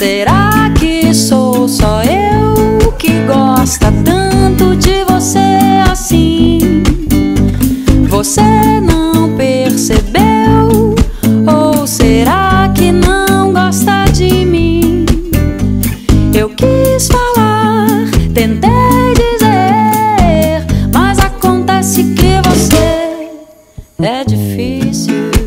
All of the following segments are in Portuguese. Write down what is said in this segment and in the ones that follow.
Será que sou só eu que gosta tanto de você assim? Você não percebeu? Ou será que não gosta de mim? Eu quis falar, tentei dizer, mas acontece que você é difícil.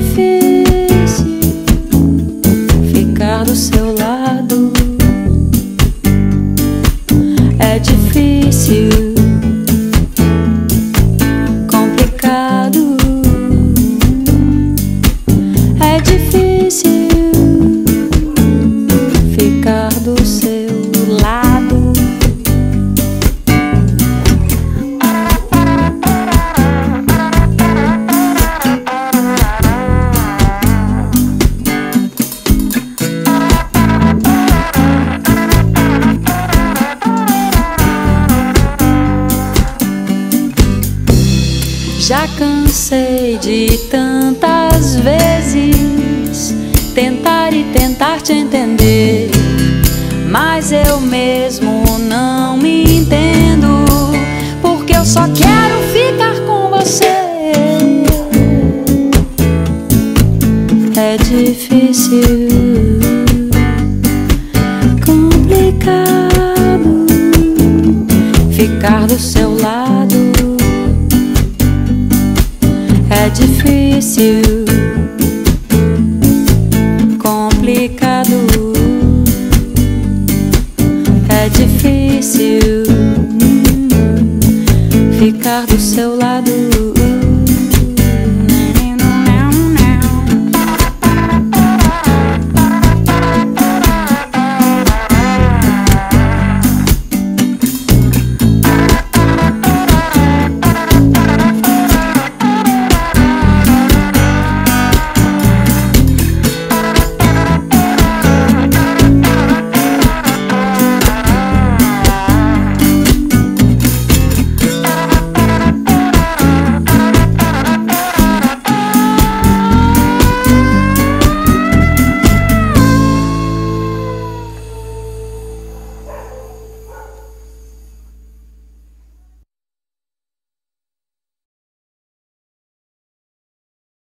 Difícil ficar do seu lado. É difícil Já cansei de tantas vezes tentar e tentar te entender, mas eu mesmo não me entendo, difícil, complicado. É difícil ficar do seu